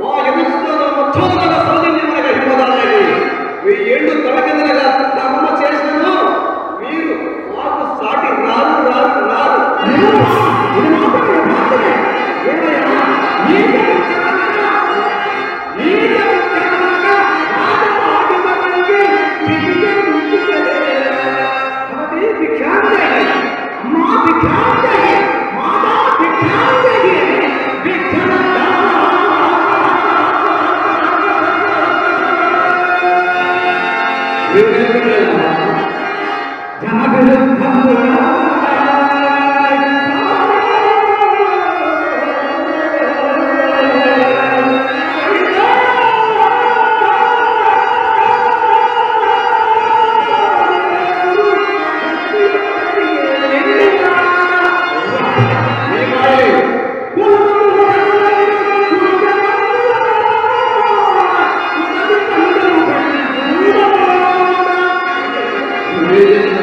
మా ఎదుస్తున్న ముచ్చోదన సౌజన్యముల వెయ్యేళ్ళు తొలగిందనగా জাহাজের Amém.